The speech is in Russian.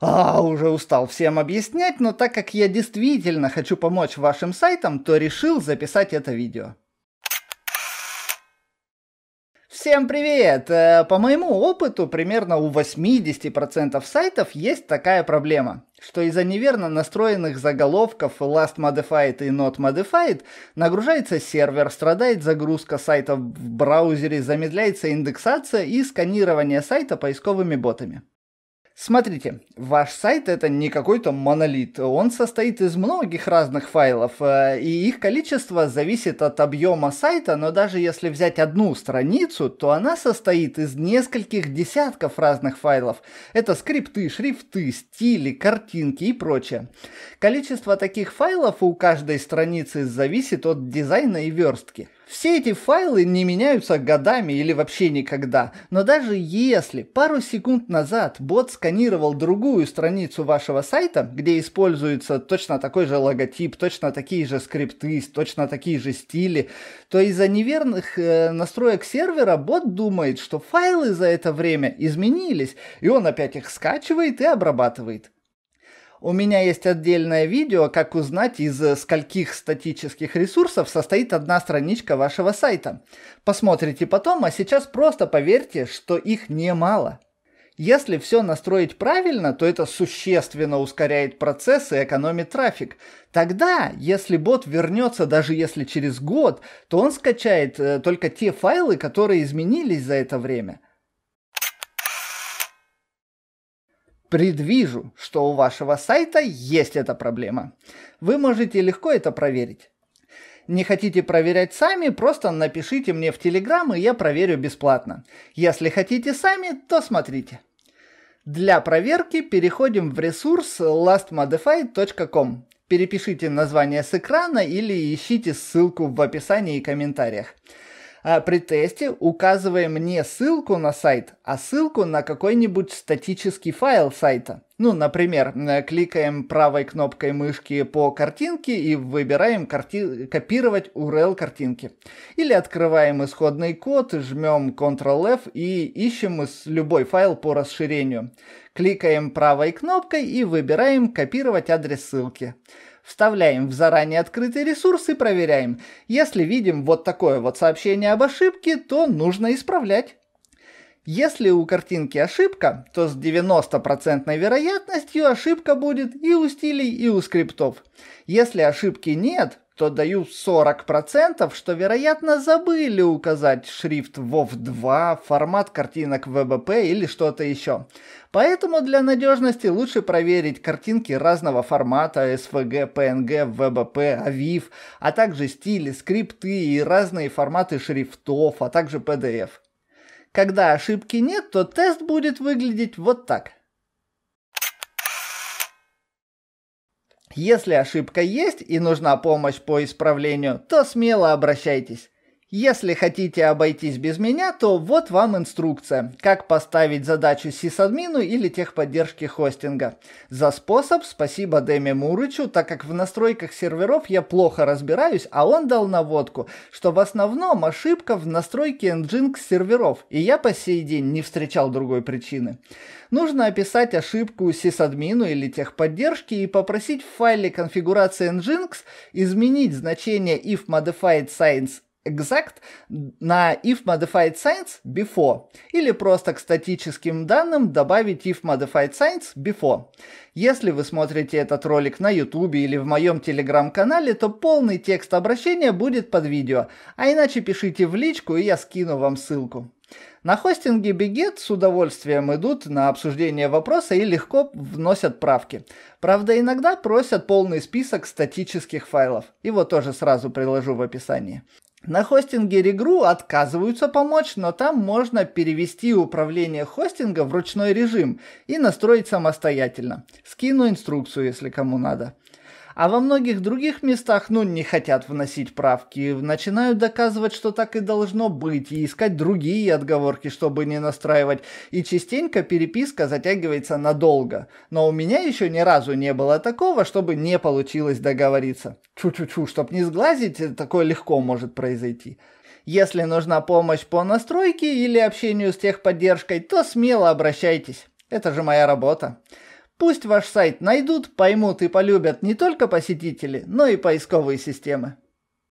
А, уже устал всем объяснять, но так как я действительно хочу помочь вашим сайтам, то решил записать это видео. Всем привет! Э, по моему опыту, примерно у 80% сайтов есть такая проблема, что из-за неверно настроенных заголовков last modified и not modified нагружается сервер, страдает загрузка сайта в браузере, замедляется индексация и сканирование сайта поисковыми ботами. Смотрите, ваш сайт это не какой-то монолит. Он состоит из многих разных файлов, э, и их количество зависит от объема сайта, но даже если взять одну страницу, то она состоит из нескольких десятков разных файлов. Это скрипты, шрифты, стили, картинки и прочее. Количество таких файлов у каждой страницы зависит от дизайна и верстки. Все эти файлы не меняются годами или вообще никогда, но даже если пару секунд назад бот сканировал другую страницу вашего сайта, где используется точно такой же логотип, точно такие же скрипты, точно такие же стили, то из-за неверных э, настроек сервера бот думает, что файлы за это время изменились, и он опять их скачивает и обрабатывает. У меня есть отдельное видео, как узнать, из скольких статических ресурсов состоит одна страничка вашего сайта. Посмотрите потом, а сейчас просто поверьте, что их немало. Если все настроить правильно, то это существенно ускоряет процесс и экономит трафик. Тогда, если бот вернется даже если через год, то он скачает э, только те файлы, которые изменились за это время – Предвижу, что у вашего сайта есть эта проблема. Вы можете легко это проверить. Не хотите проверять сами, просто напишите мне в Телеграм, и я проверю бесплатно. Если хотите сами, то смотрите. Для проверки переходим в ресурс lastmodified.com. Перепишите название с экрана или ищите ссылку в описании и комментариях. А при тесте указываем не ссылку на сайт, а ссылку на какой-нибудь статический файл сайта. Ну, например, э, кликаем правой кнопкой мышки по картинке и выбираем карти... копировать URL картинки. Или открываем исходный код, жмем Ctrl-F и ищем любой файл по расширению. Кликаем правой кнопкой и выбираем копировать адрес ссылки. Вставляем в заранее открытый ресурс и проверяем. Если видим вот такое вот сообщение об ошибке, то нужно исправлять. Если у картинки ошибка, то с 90% вероятностью ошибка будет и у стилей, и у скриптов. Если ошибки нет, то даю 40%, что, вероятно, забыли указать шрифт WOV2, формат картинок WebP или что-то еще. Поэтому для надежности лучше проверить картинки разного формата SVG, PNG, WebP, AVIF, а также стили, скрипты и разные форматы шрифтов, а также PDF. Когда ошибки нет, то тест будет выглядеть вот так. Если ошибка есть и нужна помощь по исправлению, то смело обращайтесь. Если хотите обойтись без меня, то вот вам инструкция, как поставить задачу сисадмину или техподдержки хостинга. За способ спасибо Дэме Мурычу, так как в настройках серверов я плохо разбираюсь, а он дал наводку, что в основном ошибка в настройке Nginx серверов, и я по сей день не встречал другой причины. Нужно описать ошибку сисадмину или техподдержки и попросить в файле конфигурации Nginx изменить значение if modified science exact на if modified science before или просто к статическим данным добавить if modified science before. Если вы смотрите этот ролик на YouTube или в моем телеграм-канале, то полный текст обращения будет под видео, а иначе пишите в личку и я скину вам ссылку. На хостинге Biget с удовольствием идут на обсуждение вопроса и легко вносят правки. Правда, иногда просят полный список статических файлов. Его тоже сразу приложу в описании. На хостинге Regru отказываются помочь, но там можно перевести управление хостинга в ручной режим и настроить самостоятельно. Скину инструкцию, если кому надо. А во многих других местах, ну, не хотят вносить правки, начинают доказывать, что так и должно быть, и искать другие отговорки, чтобы не настраивать, и частенько переписка затягивается надолго. Но у меня еще ни разу не было такого, чтобы не получилось договориться. Чу-чу-чу, чтоб не сглазить, такое легко может произойти. Если нужна помощь по настройке или общению с техподдержкой, то смело обращайтесь. Это же моя работа. Пусть ваш сайт найдут, поймут и полюбят не только посетители, но и поисковые системы.